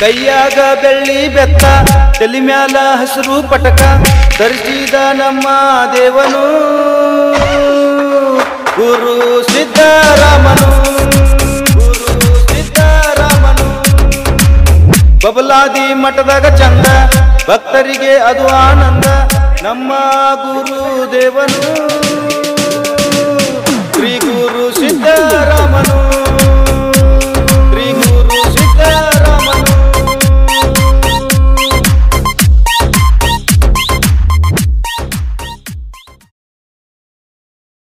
ಕೈಯಾಗ ಬೆಳ್ಳಿ ಬೆತ್ತ, ತಲಿ ಮ್ಯಾಲ ಹಸಿರು ಪಟಕ, ಧರಿಸಿದ ನಮ್ಮ ದೇವನು. ಗುರು ಸಿದ್ದರಾಮನು ಗುರು ಸಿದ್ದರಾಮನು ಬಬಲಾದಿ ಮಠದಾಗ ಚಂದ, ಭಕ್ತರಿಗೆ ಅದು ಆನಂದ, ನಮ್ಮ ಗುರು ದೇವನು